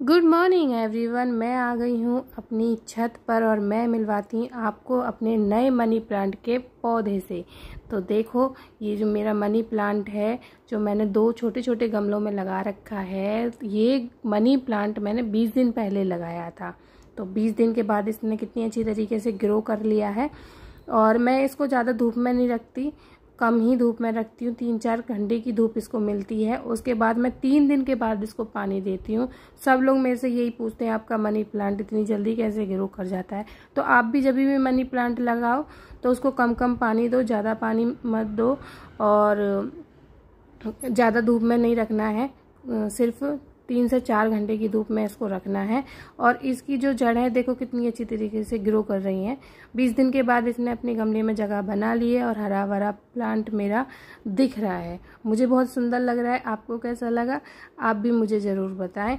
Good morning everyone मैं आ गई हूँ अपनी छत पर और मैं मिलवाती हूँ आपको अपने नए मनी प्लांट के पौधे से। तो देखो, ये जो मेरा मनी प्लांट है, जो मैंने दो छोटे छोटे गमलों में लगा रखा है, ये मनी प्लांट मैंने 20 दिन पहले लगाया था। तो 20 दिन के बाद इसने कितनी अच्छी तरीके से ग्रो कर लिया है। और मैं इसको ज़्यादा धूप में नहीं रखती। कम ही धूप में रखती हूँ, तीन चार घंटे की धूप इसको मिलती है। उसके बाद मैं तीन दिन के बाद इसको पानी देती हूँ। सब लोग मेरे से यही पूछते हैं, आपका मनी प्लांट इतनी जल्दी कैसे ग्रो कर जाता है? तो आप भी जब भी मनी प्लांट लगाओ तो उसको कम कम पानी दो, ज़्यादा पानी मत दो और ज़्यादा धूप में नहीं रखना है सिर्फ़ तीन से चार घंटे की धूप में इसको रखना है। और इसकी जो जड़ है, देखो कितनी अच्छी तरीके से ग्रो कर रही हैं। बीस दिन के बाद इसने अपने गमले में जगह बना ली है और हरा भरा प्लांट मेरा दिख रहा है। मुझे बहुत सुंदर लग रहा है। आपको कैसा लगा, आप भी मुझे ज़रूर बताएँ।